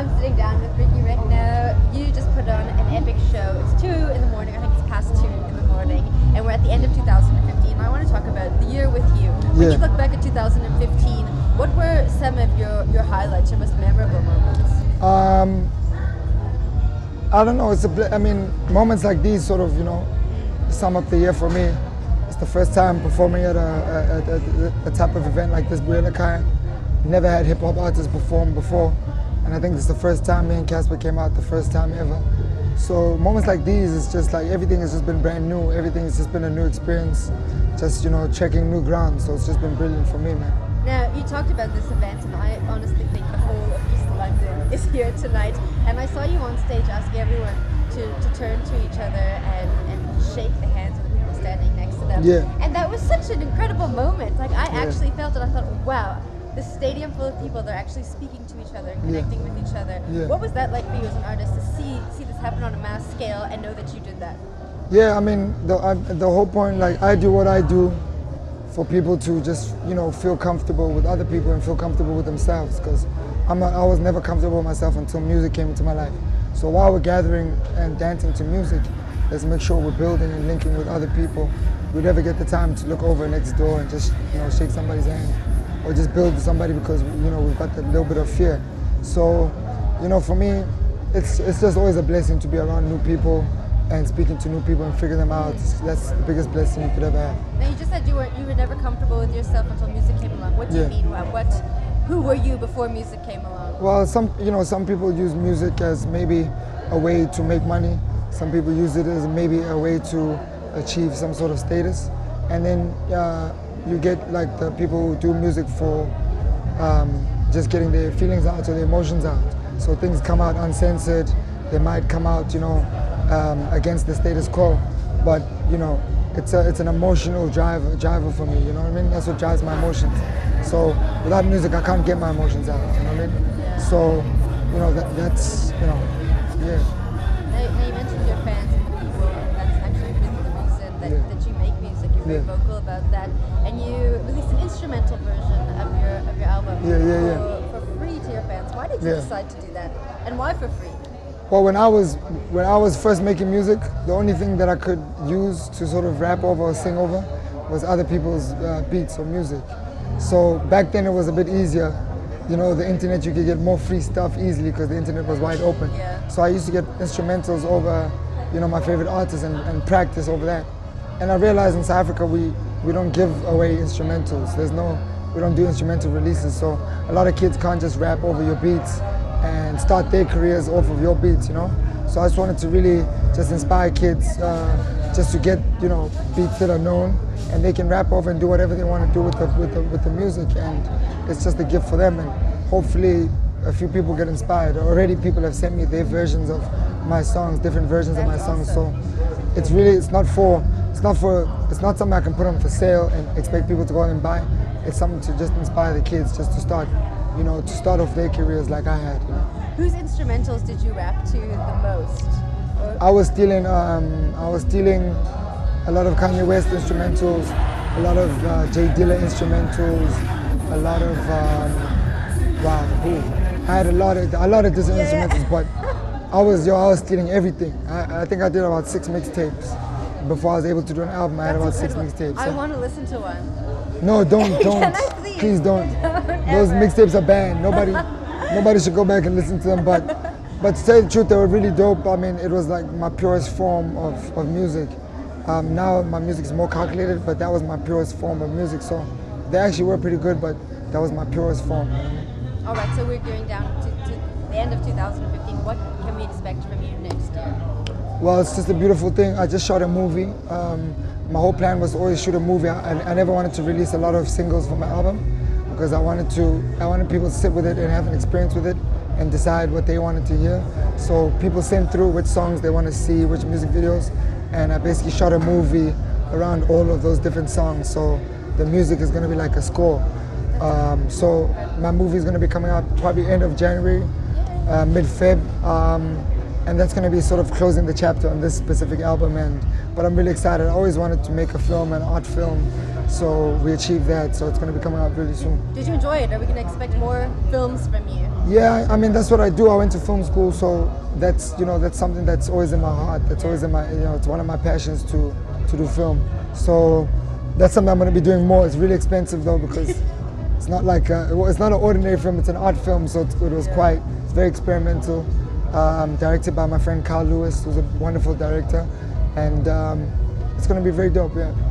I'm sitting down with Riky right now. You just put on an epic show. It's 2 in the morning, I think it's past 2 in the morning, and we're at the end of 2015. I want to talk about the year with you. When Yeah. you look back at 2015, what were some of your, your highlights, your most memorable moments? Um, I don't know. It's a. I mean, moments like these sort of, you know, sum up the year for me. It's the first time performing at a, at, at, a type of event like this, Buyel'ekhaya. Never had hip hop artists perform before, and I think it's the first time me and Cassper came out, the first time ever. So moments like these, it's just like everything has just been brand new. Everything has just been a new experience. Just you know, checking new ground. So it's just been brilliant for me, man. Now, you talked about this event, and I honestly think the whole of East London is here tonight. And I saw you on stage asking everyone to, to turn to each other and, and shake the hands of the people standing next to them. Yeah. And that was such an incredible moment. Like, I Yeah. actually felt it. I thought, wow, this stadium full of people, they're actually speaking to each other and Yeah. connecting with each other. Yeah. What was that like for you as an artist to see, see this happen on a mass scale and know that you did that? Yeah, I mean, the, I, the whole point, like, I do what I do for people to just, you know, feel comfortable with other people and feel comfortable with themselves. Because I'm not, I was never comfortable with myself until music came into my life. So while we're gathering and dancing to music, let's make sure we're building and linking with other people. We never get the time to look over next door and just, you know, shake somebody's hand or just build somebody because, you know, we've got that little bit of fear. So, you know, for me, it's, it's just always a blessing to be around new people and speaking to new people and figure them out. That's the biggest blessing you could ever have. Now, you just said you were you were never comfortable with yourself until music came along. What do you Yeah. mean? What, what who were you before music came along? Well, some you know some people use music as maybe a way to make money. Some people use it as maybe a way to achieve some sort of status, and then uh, you get like the people who do music for um, just getting their feelings out or their emotions out. So things come out uncensored. They might come out, you know, um, against the status quo, but you know, it's a, it's an emotional driver driver for me. You know what I mean? That's what drives my emotions. So without music, I can't get my emotions out. You know what I mean? So you know that, that's you know, yeah. Now, you mentioned your fans and people, that's actually really the reason that, Yeah. Very Yeah. vocal about that, and you released an instrumental version of your of your album Yeah, yeah, yeah. For, for free to your fans. Why did you Yeah. decide to do that, and why for free? Well, when I was when I was first making music, the only thing that I could use to sort of rap over or sing over was other people's uh, beats or music. So back then it was a bit easier. You know, the internet you could get more free stuff easily because the internet was wide open. Yeah. So I used to get instrumentals over, you know, my favorite artists and, and practice over that. And I realized in South Africa we we don't give away instrumentals. There's no we don't do instrumental releases. So a lot of kids can't just rap over your beats and start their careers off of your beats, you know. So I just wanted to really just inspire kids, uh, just to get you know beats that are known, and they can rap over and do whatever they want to do with the with the with the music, and it's just a gift for them, and hopefully a few people get inspired. Already people have sent me their versions of my songs, different versions of my That's songs. So it's really it's not for it's not for it's not something I can put on for sale and expect people to go out and buy. It's something to just inspire the kids just to start, you know, to start off their careers like I had. You know? Whose instrumentals did you rap to the most? I was stealing um, I was stealing a lot of Kanye West instrumentals, a lot of uh, Jay Dilla instrumentals, a lot of um, wow, who? I had a lot of a lot of different yeah. instrumentals, but I was yo I was stealing everything. I, I think I did about six mixtapes before I was able to do an album. I had about That's six mixtapes. I so- want to listen to one. No, don't, don't. Can I please? don't. Don't Those mixtapes are banned. Nobody, nobody should go back and listen to them. But, but to tell the truth, they were really dope. I mean, it was like my purest form of, of music. Um, now my music is more calculated, but that was my purest form of music. So they actually were pretty good, but that was my purest form. All right, so we're going down to, to the end of 2015. What can we expect from you next year? Well, it's just a beautiful thing. I just shot a movie. Um, my whole plan was always shoot a movie. I, I never wanted to release a lot of singles for my album because I wanted to. I wanted people to sit with it and have an experience with it and decide what they wanted to hear. So people sent through which songs they want to see, which music videos, and I basically shot a movie around all of those different songs. So the music is going to be like a score. Um, so my movie is going to be coming out probably end of January, uh, mid Feb. Um, and that's going to be sort of closing the chapter on this specific album and but i'm really excited i always wanted to make a film an art film so we achieved that so it's going to be coming out really soon Did you enjoy it? Are we going to expect more films from you? Yeah, I mean that's what I do. I went to film school, so that's you know that's something that's always in my heart. That's always in my you know it's one of my passions to to do film. So that's something I'm going to be doing more. It's really expensive though because it's not like a, it's not an ordinary film. It's an art film, so it, it was quite it's very experimental. Um, directed by my friend Carl Lewis, who's a wonderful director, and um, it's going to be very dope. Yeah.